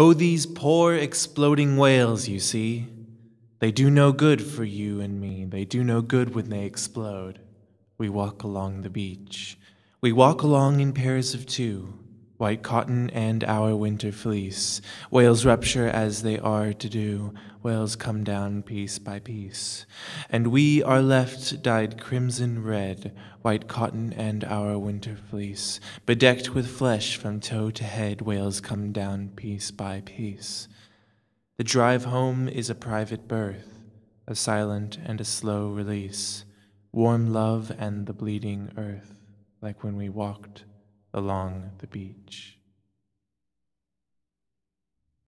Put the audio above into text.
Oh, these poor exploding whales, you see. They do no good for you and me. They do no good when they explode. We walk along the beach. We walk along in pairs of two white cotton and our winter fleece. Whales rupture as they are to do, whales come down piece by piece. And we are left dyed crimson red, white cotton and our winter fleece. Bedecked with flesh from toe to head, whales come down piece by piece. The drive home is a private birth, a silent and a slow release, warm love and the bleeding earth, like when we walked along the beach.